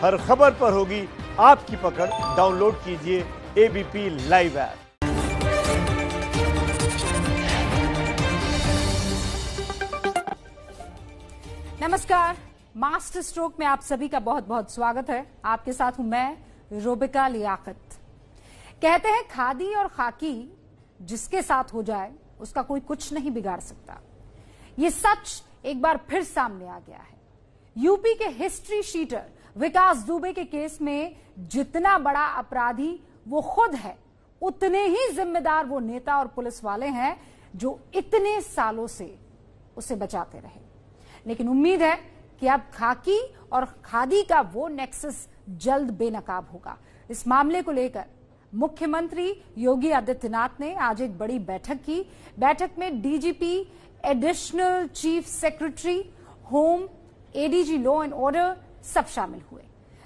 हर खबर पर होगी आपकी पकड़। डाउनलोड कीजिए एबीपी लाइव ऐप नमस्कार मास्टर स्ट्रोक में आप सभी का बहुत बहुत स्वागत है। आपके साथ हूँ मैं रोबिका लियाकत कहते हैं खादी और खाकी जिसके साथ हो जाए, उसका कोई कुछ नहीं बिगाड़ सकता। ये सच एक बार फिर सामने आ गया है। यूपी के हिस्ट्री शीटर विकास दुबे के केस में जितना बड़ा अपराधी वो खुद है, उतने ही जिम्मेदार वो नेता और पुलिस वाले हैं जो इतने सालों से उसे बचाते रहे। लेकिन उम्मीद है कि अब खाकी और खादी का वो नेक्सस जल्द बेनकाब होगा। इस मामले को लेकर मुख्यमंत्री योगी आदित्यनाथ ने आज एक बड़ी बैठक की। बैठक में DGP additional chief secretary home ADG law and order सब शामिल हुए।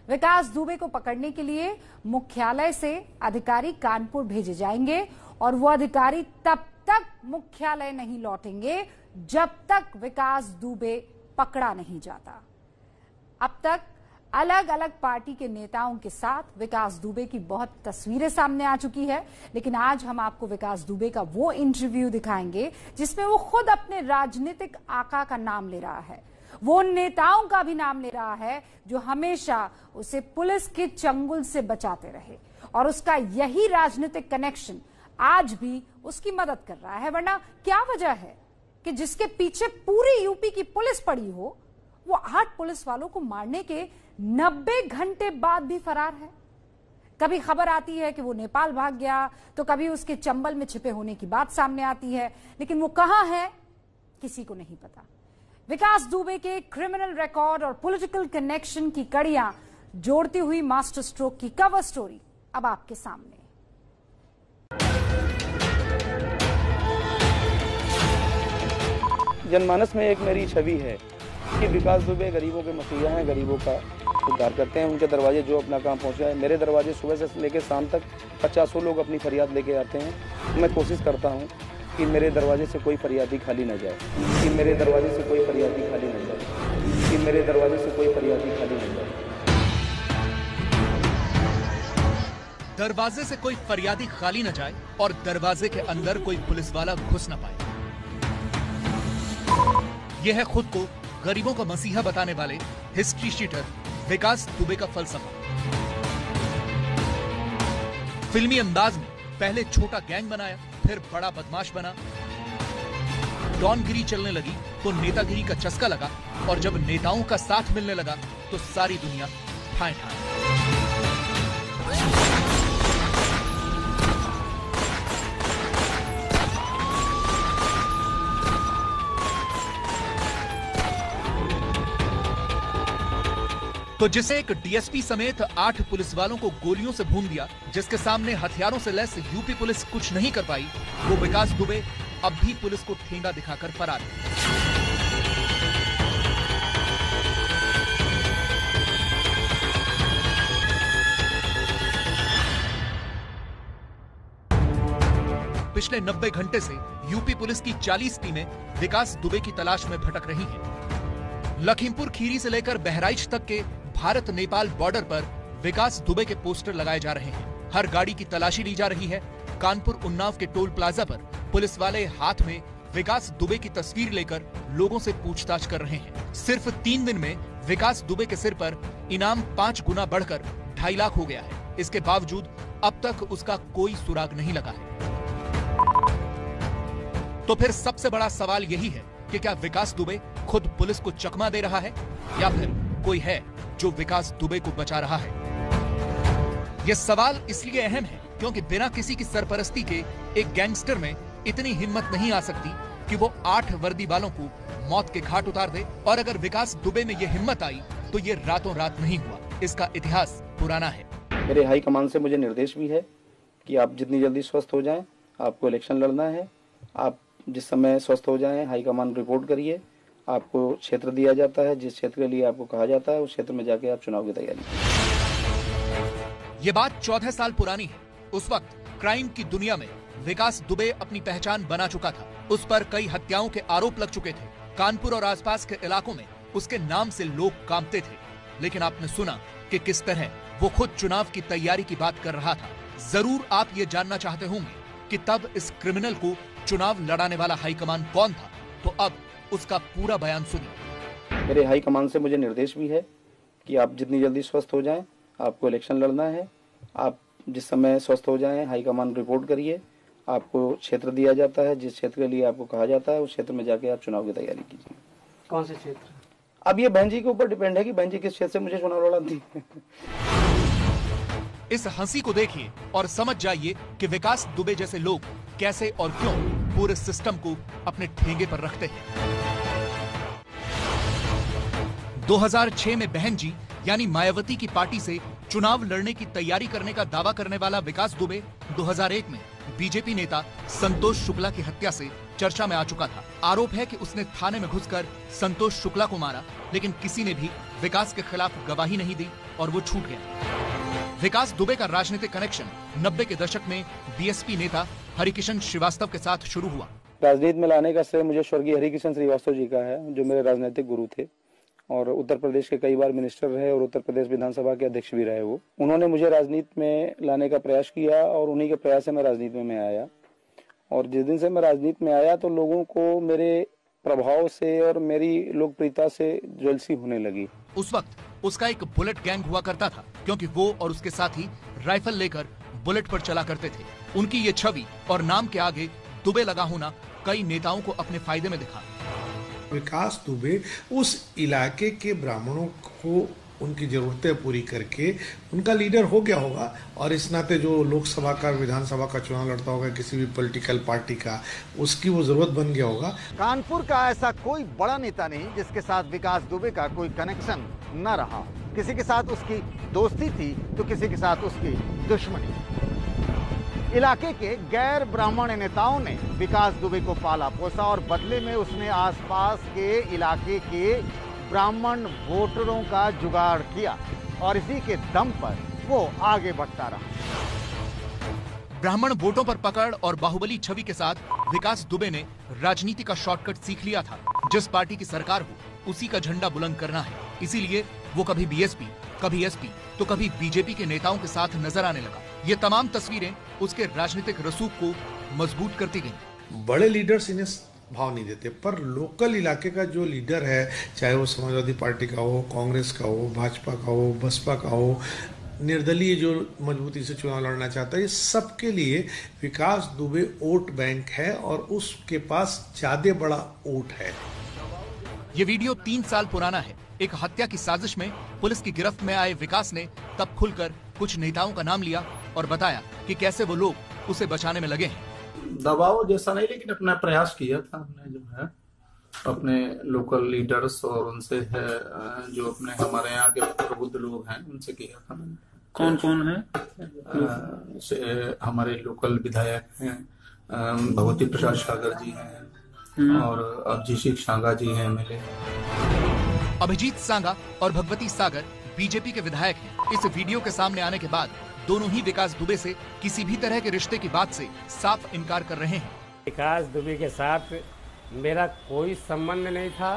विकास दुबे को पकड़ने के लिए मुख्यालय से अधिकारी कानपुर भेजे जाएँगे और वो अधिकारी तब तक मुख्यालय नहीं लौटेंगे जब तक विकास दुबे पकड़ा नहीं जाता। अब तक अलग अलग पार्टी के नेताओं के साथ विकास दुबे की बहुत तस्वीरें सामने आ चुकी है, लेकिन आज हम आपको विकास दुबे का वो इंटरव्यू दिखाएँगे जिसमें वो खुद अपने राजनीतिक आका का नाम ले रहा है। वो नेताओं का भी नाम ले रहा है जो हमेशा उसे पुलिस के चंगुल से बचाते रहे। और उसका यही राजनीतिक कनेक्शन आज भी उसकी मदद कर रहा है। वरना क्या वजह है कि जिसके पीछे पूरी यूपी की पुलिस पड़ी हो, वो आठ पुलिस वालों को मारने के 90 घंटे बाद भी फरार है? कभी खबर आती है कि वो नेपाल भाग गया तो कभी उसके चंबल में छिपे होने की बात सामने आती है, लेकिन वो कहाँ है? किसी को नहीं पता। विकास दुबे के क्रिमिनल रिकॉर्ड और पॉलिटिकल कनेक्शन की कड़ियाँ जोड़ती हुई मास्टर स्ट्रोक की कवर स्टोरी अब आपके सामने। जनमानस में एक मेरी छवि है कि विकास दुबे गरीबों के मसीहा हैं, गरीबों का उद्धार करते हैं। उनके दरवाजे जो अपना काम पहुँचा है, मेरे दरवाजे सुबह से लेकर शाम तक पचासों लोग अपनी फरियाद लेके आते हैं। मैं कोशिश करता हूँ कि मेरे दरवाजे से कोई फरियादी खाली न जाए, कि मेरे दरवाजे से कोई फरियादी खाली न जाए, कि मेरे दरवाजे से कोई फरियादी खाली न जाए। दरवाजे से कोई फरियादी खाली न जाए और दरवाजे के अंदर कोई पुलिस वाला घुस न पाए। यह है खुद को गरीबों का मसीहा बताने वाले हिस्ट्री शीटर विकास दुबे का फलसफा। फिल्मी अंदाज में पहले छोटा गैंग बनाया, फिर बड़ा बदमाश बना। डॉनगिरी चलने लगी तो नेतागिरी का चस्का लगा, और जब नेताओं का साथ मिलने लगा तो सारी दुनिया ठाए ठाए तो जिसे एक डीएसपी समेत आठ पुलिस वालों को गोलियों से भून दिया, जिसके सामने हथियारों से लैस यूपी पुलिस कुछ नहीं कर पाई, वो विकास दुबे अब भी पुलिस को ठेंगा दिखाकर फरार पिछले 90 घंटे से यूपी पुलिस की 40 टीमें विकास दुबे की तलाश में भटक रही हैं। लखीमपुर खीरी से लेकर बहराइच तक के भारत नेपाल बॉर्डर पर विकास दुबे के पोस्टर लगाए जा रहे हैं। हर गाड़ी की तलाशी ली जा रही है। कानपुर उन्नाव के टोल प्लाजा पर पुलिस वाले हाथ में विकास दुबे की तस्वीर लेकर लोगों से पूछताछ कर रहे हैं। सिर्फ़ तीन दिन में विकास दुबे के सिर पर इनाम पाँच गुना बढ़कर ढाई लाख हो गया है। इसके बावजूद अब तक उसका कोई सुराग नहीं लगा है। तो फिर सबसे बड़ा सवाल यही है कि क्या विकास दुबे खुद पुलिस को चकमा दे रहा है या फिर कोई है जो विकास दुबे को बचा रहा है। यह सवाल इसलिए अहम है क्योंकि बिना किसी की सरपरस्ती के एक गैंगस्टर में इतनी हिम्मत नहीं आ सकती कि वो आठ वर्दी वालों को मौत के घाट उतार दे और अगर विकास दुबे में ये हिम्मत आई तो ये रातों रात नहीं हुआ। इसका इतिहास पुराना है। मेरे हाई कमान से मुझे निर्देश भी है कि आप जितनी जल्दी स्वस्थ हो जाएँ, आपको इलेक्शन लड़ना है। आप जिस समय स्वस्थ हो जाएँ, हाई कमान रिपोर्ट करिए। आपको क्षेत्र दिया जाता है, जिस क्षेत्र के लिए आपको कहा जाता है, उस क्षेत्र में जाके आप चुनाव की तैयारी ये बात चौदह साल पुरानी है। उस वक्त क्राइम की दुनिया में विकास दुबे अपनी पहचान बना चुका था। उस पर कई हत्याओं के आरोप लग चुके थे। कानपुर और आसपास के इलाकों में उसके नाम से लोग कांपते थे। लेकिन आपने सुना कि किस तरह वो खुद चुनाव की तैयारी की बात कर रहा था। ज़रूर आप ये जानना चाहते होंगे कि तब इस क्रिमिनल को चुनाव लड़ाने वाला हाईकमान कौन था। तो अब उसका पूरा बयान सुनिए मेरे हाई कमान से मुझे निर्देश भी है कि आप जितनी जल्दी स्वस्थ हो जाएँ आपको इलेक्शन लड़ना है। आप जिस समय स्वस्थ हो जाएँ हाई कमान रिपोर्ट करिए। आपको क्षेत्र दिया जाता है जिस क्षेत्र के लिए आपको कहा जाता है उस क्षेत्र में जाके आप चुनाव की तैयारी कीजिए। कौन से क्षेत्र? अब ये बहन जी के ऊपर डिपेंड है कि बहन जी किस क्षेत्र से मुझे चुनाव लड़ाती है। इस हँसी को देखिए और समझ जाइए कि विकास दुबे जैसे लोग कैसे और क्यों पूरे सिस्टम को अपने ठेंगे पर रखते हैं। 2006 में बहन जी, यानी मायावती की पार्टी से चुनाव लड़ने की तैयारी करने का दावा करने वाला विकास दुबे 2001 में बीजेपी नेता संतोष शुक्ला की हत्या से चर्चा में आ चुका था। आरोप है कि उसने थाने में घुसकर संतोष शुक्ला को मारा, लेकिन किसी ने भी विकास के खिलाफ गवाही नहीं दी और वो छूट गया। विकास दुबे का राजनीतिक कनेक्शन 90 के दशक में बीएसपी नेता हरिकिशन श्रीवास्तव के साथ शुरू हुआ। राजनीति में लाने का श्रेय मुझे स्वर्गीय हरिकिशन श्रीवास्तव जी का है जो मेरे राजनीतिक गुरु थे। और उत्तर प्रदेश के कई बार मिनिस्टर रहे और उत्तर प्रदेश विधानसभा के अध्यक्ष भी रहे वो। उन्होंने मुझे राजनीति में लाने का प्रयास किया और उन्हीं के प्रयास से मैं राजनीति में मैं आया। और जिस दिन से मैं राजनीति में आया तो लोगों को मेरे प्रभाव से और मेरी लोकप्रियता से जलसी होने लगी। उस वक्त उसका एक बुलेट गैंग हुआ करता था। क्योंकि वो और उसके साथी राइफल लेकर बुलेट पर चला करते थे। उनकी ये छवि और नाम के आगे दुबे लगा होना कई नेताओं को अपने फ़ायदे में दिखा। विकास दुबे उस इलाके के ब्राह्मणों को उनकी ज़रूरतें पूरी करके उनका लीडर हो गया होगा और इस नाते जो लोकसभा का विधानसभा का चुनाव लड़ता होगा किसी भी पॉलिटिकल पार्टी का उसकी वो ज़रूरत बन गया होगा। कानपुर का ऐसा कोई बड़ा नेता नहीं जिसके साथ विकास दुबे का कोई कनेक्शन न रहा हो। किसी के साथ उसकी दोस्ती थी तो किसी के साथ उसकी दुश्मनी। इलाके के गैर ब्राह्मण नेताओं ने विकास दुबे को पाला पोसा और बदले में उसने आसपास के इलाके के ब्राह्मण वोटरों का जुगाड़ किया और इसी के दम पर वो आगे बढ़ता रहा। ब्राह्मण वोटों पर पकड़ और बाहुबली छवि के साथ विकास दुबे ने राजनीति का शॉर्टकट सीख लिया था। जिस पार्टी की सरकार हो, उसी का झंडा बुलंद करना है। इसीलिए वो कभी बीएसपी कभी एसपी तो कभी बीजेपी के नेताओं के साथ नज़र आने लगा। ये तमाम तस्वीरें उसके राजनीतिक रसूख को मज़बूत करती गईं। बड़े लीडर्स इन्हें भाव नहीं देते पर लोकल इलाके का जो लीडर है चाहे वो समाजवादी पार्टी का हो कांग्रेस का हो भाजपा का हो बसपा का हो निर्दलीय जो मजबूती से चुनाव लड़ना चाहता है ये सबके लिए विकास दुबे वोट बैंक है और उसके पास ज़्यादा बड़ा वोट है। ये वीडियो तीन साल पुराना है। एक हत्या की साजिश में पुलिस की गिरफ्त में आए विकास ने तब खुलकर कुछ नेताओं का नाम लिया और बताया कि कैसे वो लोग उसे बचाने में लगे हैं। दबाव जैसा नहीं लेकिन अपना प्रयास किया था हमने जो है अपने लोकल लीडर्स और उनसे है जो अपने हमारे यहाँ के प्रबुद्ध लोग हैं उनसे किया था मैंने। कौन कौन है? से हमारे लोकल विधायक हैं भगवती प्रसाद सागर जी हैं और अभिजीत सांगा जी हैं एमएलए अभिजीत सांगा और भगवती सागर बीजेपी के विधायक हैं। इस वीडियो के सामने आने के बाद दोनों ही विकास दुबे से किसी भी तरह के रिश्ते की बात से साफ़ इनकार कर रहे हैं। विकास दुबे के साथ मेरा कोई संबंध नहीं था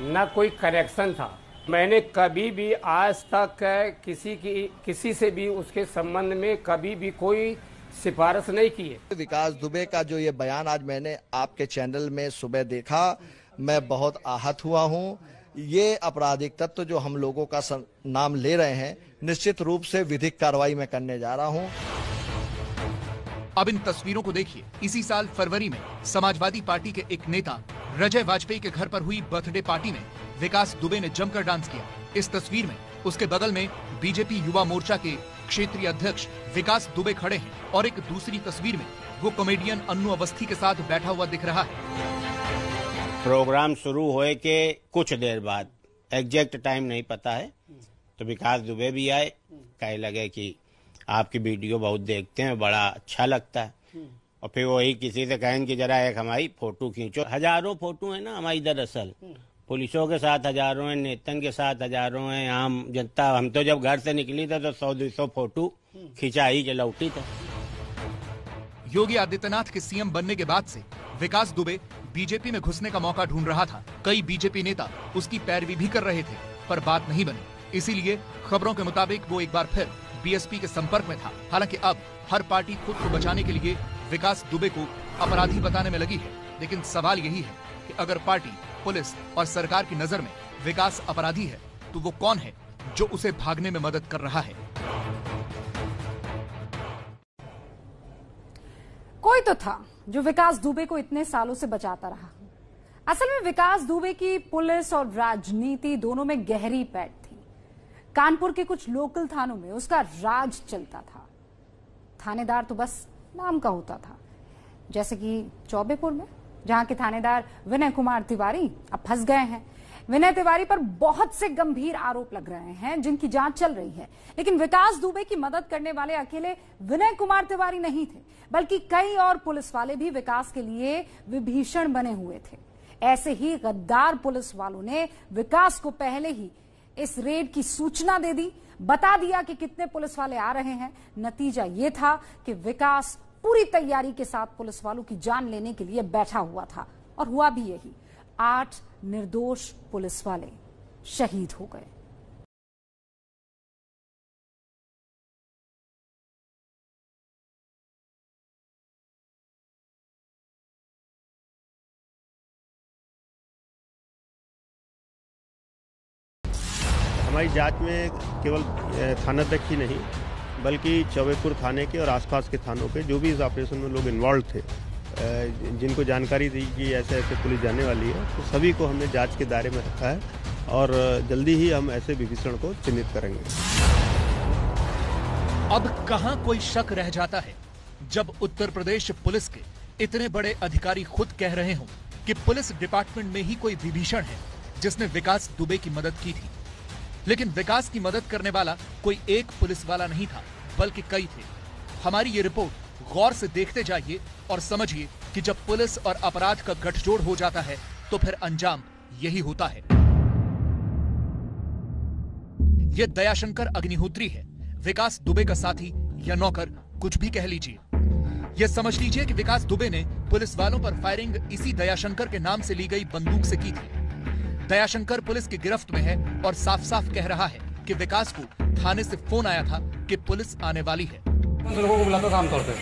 न कोई कनेक्शन था। मैंने कभी भी आज तक किसी की किसी से भी उसके संबंध में कभी भी कोई सिफारिश नहीं की है। विकास दुबे का जो ये बयान आज मैंने आपके चैनल में सुबह देखा मैं बहुत आहत हुआ हूँ। ये आपराधिक तत्व जो हम लोगों का नाम ले रहे हैं, निश्चित रूप से विधिक कार्रवाई में करने जा रहा हूँ। अब इन तस्वीरों को देखिए। इसी साल फरवरी में समाजवादी पार्टी के एक नेता रजय वाजपेयी के घर पर हुई बर्थडे पार्टी में विकास दुबे ने जमकर डांस किया। इस तस्वीर में उसके बगल में बीजेपी युवा मोर्चा के क्षेत्रीय अध्यक्ष विकास दुबे खड़े हैं और एक दूसरी तस्वीर में वो कॉमेडियन अन्नू अवस्थी के साथ बैठा हुआ दिख रहा है। प्रोग्राम शुरू होए के कुछ देर बाद। एग्जैक्ट टाइम नहीं पता है। तो विकास दुबे भी आए। कहे लगे कि आपकी वीडियो बहुत देखते हैं, बड़ा अच्छा लगता है। और फिर वही किसी से कहें कि जरा एक हमारी फ़ोटो खींचो। हज़ारों फ़ोटो है ना हमारी दरअसल। पुलिसों के साथ हज़ारों हैं, नेतन के साथ हज़ारों हैं। आम जनता, हम तो जब घर से निकली थे तो सौ, दो सौ फ़ोटो खिंचा ही के लौटी थे। योगी आदित्यनाथ के सीएम बनने के बाद से विकास दुबे बीजेपी में घुसने का मौका ढूंढ रहा था। कई बीजेपी नेता उसकी पैरवी भी कर रहे थे, पर बात नहीं बनी। इसीलिए खबरों के मुताबिक वो एक बार फिर बीएसपी के संपर्क में था। हालाँकि अब हर पार्टी खुद को बचाने के लिए विकास दुबे को अपराधी बताने में लगी है। लेकिन सवाल यही है कि अगर पार्टी, पुलिस और सरकार की नज़र में विकास अपराधी है तो वो कौन है जो उसे भागने में मदद कर रहा है? कोई तो था। जो विकास दुबे को इतने सालों से बचाता रहा। असल में विकास दुबे की पुलिस और राजनीति दोनों में गहरी पैठ थी। कानपुर के कुछ लोकल थानों में उसका राज चलता था। थानेदार तो बस नाम का होता था। जैसे कि चौबेपुर में, जहाँ के थानेदार विनय कुमार तिवारी अब फंस गए हैं। विनय तिवारी पर बहुत से गंभीर आरोप लग रहे हैं, जिनकी जाँच चल रही है। लेकिन विकास दुबे की मदद करने वाले अकेले विनय कुमार तिवारी नहीं थे, बल्कि कई और पुलिस वाले भी विकास के लिए विभीषण बने हुए थे। ऐसे ही गद्दार पुलिस वालों ने विकास को पहले ही इस रेड की सूचना दे दी, बता दिया कि कितने पुलिस वाले आ रहे हैं। नतीजा ये था कि विकास पूरी तैयारी के साथ पुलिस वालों की जान लेने के लिए बैठा हुआ था, और हुआ भी यही। आठ निर्दोष पुलिस वाले शहीद हो गए। हमारी जाँच में केवल थाना तक ही नहीं, बल्कि चौबेपुर थाने के और आसपास के थानों के, जो भी इस ऑपरेशन में लोग इन्वॉल्व थे जिनको जानकारी दी कि ऐसे ऐसे पुलिस जाने वाली है तो सभी को हमने जाँच के दायरे में रखा है और जल्दी ही हम ऐसे विभीषण को चिन्हित करेंगे। अब कहाँ कोई शक रह जाता है जब उत्तर प्रदेश पुलिस के इतने बड़े अधिकारी खुद कह रहे हों कि पुलिस डिपार्टमेंट में ही कोई विभीषण है जिसने विकास दुबे की मदद की थी। लेकिन विकास की मदद करने वाला कोई एक पुलिस वाला नहीं था, बल्कि कई थे। हमारी ये रिपोर्ट गौर से देखते जाइए और समझिए कि जब पुलिस और अपराध का गठजोड़ हो जाता है तो फिर अंजाम यही होता है। यह दयाशंकर अग्निहोत्री है। विकास दुबे का साथी या नौकर, कुछ भी कह लीजिए। यह समझ लीजिए कि विकास दुबे ने पुलिस वालों पर फायरिंग इसी दयाशंकर के नाम से ली गई बंदूक से की थी। दयाशंकर पुलिस की गिरफ्त में है और साफ़ साफ़ कह रहा है कि विकास को थाने से फ़ोन आया था कि पुलिस आने वाली है। लोगों को बुलाता था आमतौर पे?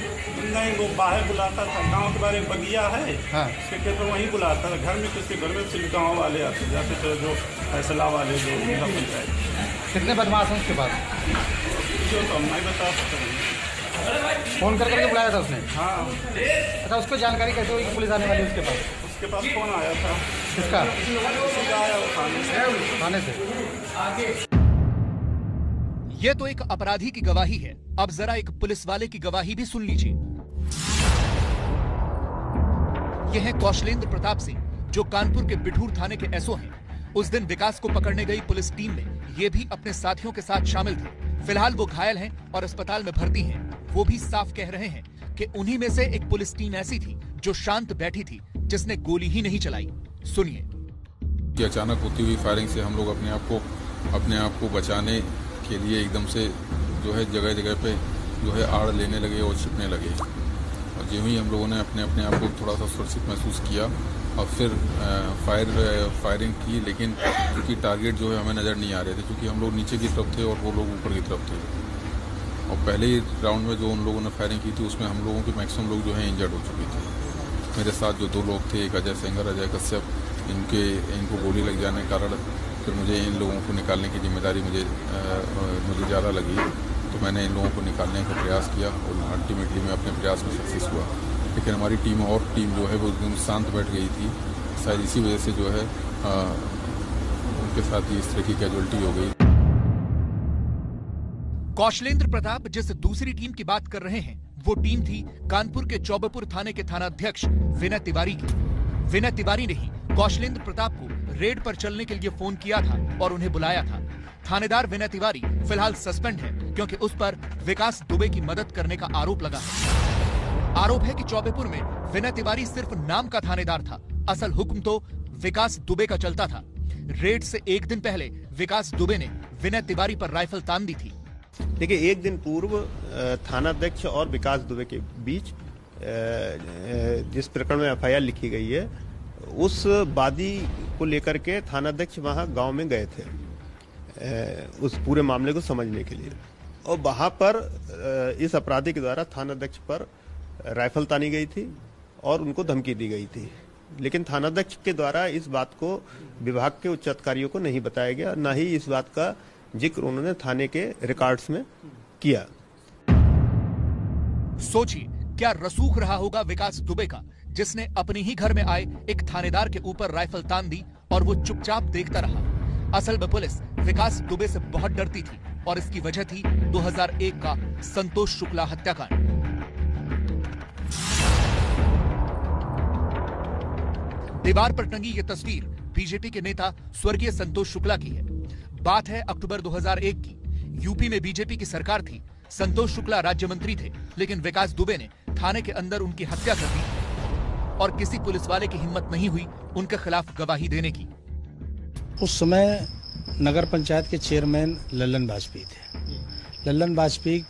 नहीं वो बाहर बुलाता था। गाँव के बारे में बगिया है। हाँ। उसके खेत पर वहीं बुलाता था। घर में किसी घर में सिर्फ़ गाँव वाले आते जाते थे जो फैसला वाले जो जिला पंचायत। कितने बदमाश हैं उसके पास? जो तो हम नहीं बता सकते। फ़ोन कर करके बुलाया था उसने? हाँ। अच्छा उसको जानकारी कैसे हुई कि पुलिस आने वाली है उसके पास? उसके पास फ़ोन आया था? किसका? आया थाने से? थाने से। यह तो एक अपराधी की गवाही है। अब जरा एक पुलिस वाले की गवाही भी सुन लीजिए। यह है कौशलेंद्र प्रताप सिंह, जो कानपुर के बिठूर थाने के एसओ हैं। उस दिन विकास को पकड़ने गई पुलिस टीम में ये भी अपने साथियों के साथ शामिल थे। फ़िलहाल वो घायल हैं और अस्पताल में भर्ती हैं। वो भी साफ़ कह रहे हैं कि उन्हीं में से एक पुलिस टीम ऐसी थी, जो शांत बैठी थी, जिसने गोली ही नहीं चलाई। सुनिए। अचानक होती हुई फायरिंग से हम लोग अपने आप को, अपने आप को बचाने के लिए एकदम से जो है जगह जगह पे जो है आड़ लेने लगे और छिपने लगे। और जो ही हम लोगों ने अपने अपने आप को थोड़ा सा सुरक्षित महसूस किया और फिर फायर फायरिंग की, लेकिन क्योंकि टारगेट जो है हमें नज़र नहीं आ रहे थे क्योंकि हम लोग नीचे की तरफ़ थे और वो लोग ऊपर की तरफ़ थे। और पहले ही राउंड में जो उन लोगों ने फायरिंग की थी, उसमें हम लोगों के मैक्सिमम लोग जो है इंजर्ड हो चुके थे। मेरे साथ जो दो लोग थे, एक अजय सेंगर अजय कश्यप, इनके, इनको गोली लग जाने के कारण फिर मुझे इन लोगों को निकालने की ज़िम्मेदारी मुझे आ, मुझे ज़्यादा लगी। तो मैंने इन लोगों को निकालने का प्रयास किया और अल्टीमेटली मैं अपने प्रयास में सक्सेस हुआ। लेकिन हमारी टीम और टीम जो है वो एकदम शांत बैठ गई थी। शायद इसी वजह से जो है आ, उनके साथ ही इस तरह की कैजुअलिटी हो गई। कौशलेंद्र प्रताप जिस दूसरी टीम की बात कर रहे हैं वो टीम थी कानपुर के चौबेपुर थाने के थानाध्यक्ष विनय तिवारी की। विनय तिवारी ने ही कौशलेंद्र प्रताप को रेड पर चलने के लिए फ़ोन किया था और उन्हें बुलाया था। थानेदार विनय तिवारी, फ़िलहाल सस्पेंड है, क्योंकि उस पर विकास दुबे की मदद करने का आरोप लगा है। आरोप है कि चौबेपुर में विनय तिवारी सिर्फ़ नाम का थानेदार था। असल हुक्म तो विकास दुबे का चलता था। रेड से एक दिन पहले विकास दुबे ने विनय तिवारी पर राइफल तान दी थी। देखिए, एक दिन पूर्व थानाध्यक्ष और विकास दुबे के बीच जिस प्रकरण में एफआईआर लिखी गई है उस वादी को लेकर के थानाध्यक्ष वहाँ गाँव में गए थे उस पूरे मामले को समझने के लिए। और वहाँ पर इस अपराधी के द्वारा थानाध्यक्ष पर राइफल तानी गई थी और उनको धमकी दी गई थी। लेकिन थानाध्यक्ष के द्वारा इस बात को विभाग के उच्च अधिकारियों को नहीं बताया गया, न ही इस बात का ज़िक्र उन्होंने थाने के रिकॉर्ड्स में किया। सोचिए, क्या रसूख रहा होगा विकास दुबे का? जिसने अपने ही घर में आए एक थानेदार के ऊपर राइफल तान दी और वो चुपचाप देखता रहा। असल में पुलिस विकास दुबे से बहुत डरती थी और इसकी वजह थी 2001 का संतोष शुक्ला हत्याकांड। दीवार पर टंगी ये तस्वीर बीजेपी के नेता स्वर्गीय संतोष शुक्ला की है। बात है अक्टूबर 2001 की। यूपी में बीजेपी की सरकार थी, संतोष शुक्ला राज्य मंत्री थे, लेकिन विकास दुबे ने थाने के अंदर उनकी हत्या कर दी। और किसी पुलिस वाले की हिम्मत नहीं हुई उनके खिलाफ गवाही देने की। उस समय नगर पंचायत के चेयरमैन लल्लन वाजपेयी थे। लल्लन वाजपेयी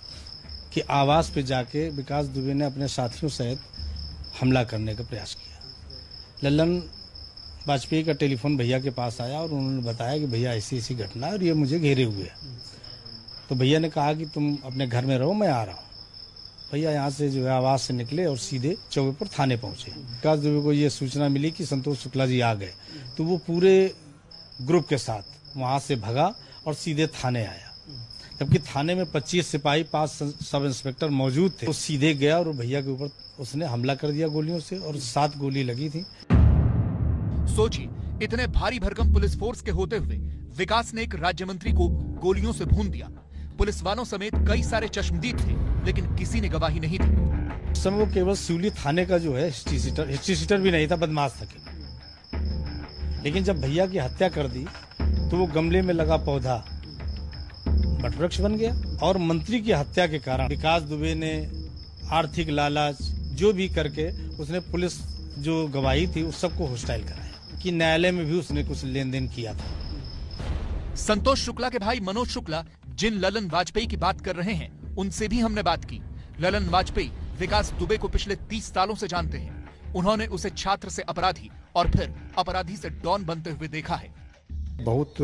के आवास पे जाके विकास दुबे ने अपने साथियों सहित हमला करने का प्रयास किया। लल्लन वाजपेयी का टेलीफोन भैया के पास आया और उन्होंने बताया कि भैया, ऐसी ऐसी घटना है और ये मुझे घेरे हुए है। तो भैया ने कहा कि तुम अपने घर में रहो, मैं आ रहा हूँ। भैया यहाँ से जो है आवाज़ से निकले और सीधे चौबेपुर थाने पहुँचे। विकास दुबे को ये सूचना मिली कि संतोष शुक्ला जी आ गए। तो वो पूरे ग्रुप के साथ वहाँ से भगा और सीधे थाने आया। जबकि थाने में 25 सिपाही, पाँच सब इंस्पेक्टर मौजूद थे। वो सीधे गया और भैया के ऊपर उसने हमला कर दिया गोलियों से और सात गोली लगी थी। सोचिए, इतने भारी भरकम पुलिस फोर्स के होते हुए विकास ने एक राज्य मंत्री को गोलियों से भून दिया। पुलिस वालों समेत कई सारे चश्मदीद थे। लेकिन किसी ने गवाही नहीं दी। समय वो केवल सिवली थाने का जो है हिस्ट्री सीटर हिस्ट्री सीटर भी नहीं था बदमाश था लेकिन जब भैया की हत्या कर दी तो वो गमले में लगा पौधा बटवृक्ष बन गया और मंत्री की हत्या के कारण विकास दुबे ने आर्थिक लालच जो भी करके उसने पुलिस जो गवाही थी उस सबको होस्टाइल कराया कि न्यायालय में भी उसने कुछ लेन देन किया था। संतोष शुक्ला के भाई मनोज शुक्ला जिन ललन वाजपेयी की बात कर रहे हैं उनसे भी हमने बात की। ललन वाजपेयी विकास दुबे को पिछले तीस सालों से जानते हैं। उन्होंने उसे छात्र से अपराधी और फिर अपराधी से डॉन बनते हुए देखा है। बहुत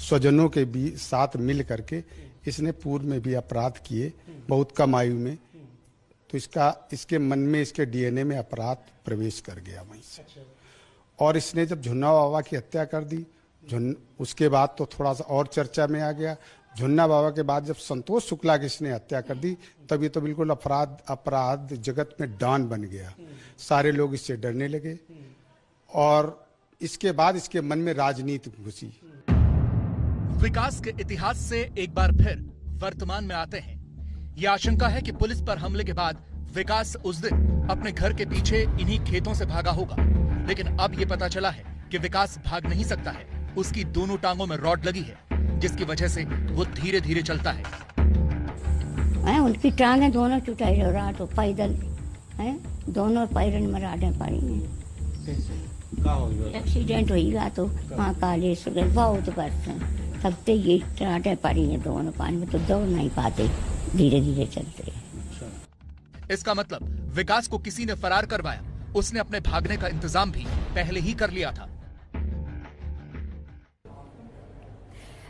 स्वजनों के भी साथ मिल करके इसने पूर्व में भी अपराध किए, बहुत कम आयु में। तो इसका, इसके मन में, इसके डीएनए में अपराध प्रवेश कर गया वहीं से। और इसने जब झुन्ना बाबा की हत्या कर दी उसके बाद तो थोड़ा सा और चर्चा में आ गया। झुन्ना बाबा के बाद जब संतोष शुक्ला की इसने हत्या कर दी, तब ये तो बिल्कुल अपराध अपराध जगत में डॉन बन गया। सारे लोग इससे डरने लगे और इसके बाद इसके मन में राजनीति घुसी। विकास के इतिहास से एक बार फिर वर्तमान में आते हैं। यह आशंका है कि पुलिस पर हमले के बाद विकास उस दिन अपने घर के पीछे इन्हीं खेतों से भागा होगा। लेकिन अब ये पता चला है कि विकास भाग नहीं सकता है। उसकी दोनों टांगों में रॉड लगी है। जिसकी वजह से वो धीरे धीरे चलता है। है उनकी टांगे दोनों चुटाई रहा तो पैदल है दोनों पैरन में राडे पड़ी हैं। एक्सीडेंट गया तो वहाँ काले सुगल बहुत बरस तब तो ये राडे पड़ी हैं दोनों पानी में तो दौड़ नहीं पाते धीरे धीरे चलते इसका मतलब विकास को किसी ने फरार करवाया उसने अपने भागने का इंतज़ाम भी पहले ही कर लिया था।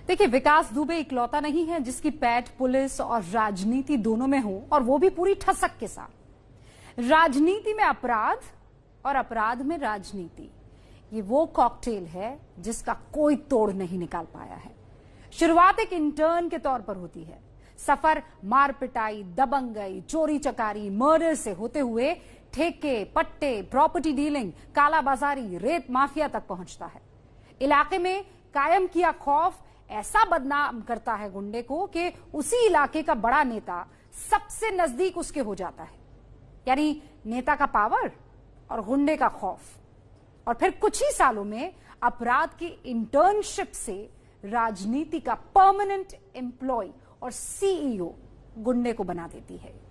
देखिए, विकास दुबे इकलौता नहीं है, जिसकी पैठ, पुलिस और राजनीति दोनों में हो, और वो भी पूरी ठसक के साथ। राजनीति में अपराध और अपराध में राजनीति। ये वो कॉकटेल है जिसका कोई तोड़ नहीं निकाल पाया है। शुरुआत एक इंटर्न के तौर पर होती है। सफ़र मार पिटाई दबंगई, चोरी चकारी मर्डर से होते हुए ठेके, पट्टे प्रॉपर्टी डीलिंग कालाबाजारी रेत माफिया तक पहुँचता है। इलाके में कायम किया खौफ ऐसा बदनाम करता है गुंडे को कि उसी इलाके का बड़ा नेता सबसे नज़दीक उसके हो जाता है। यानी नेता का पावर और गुंडे का खौफ। और फिर कुछ ही सालों में अपराध की इंटर्नशिप से राजनीति का परमानेंट एम्प्लॉय और सीईओ गुंडे को बना देती है।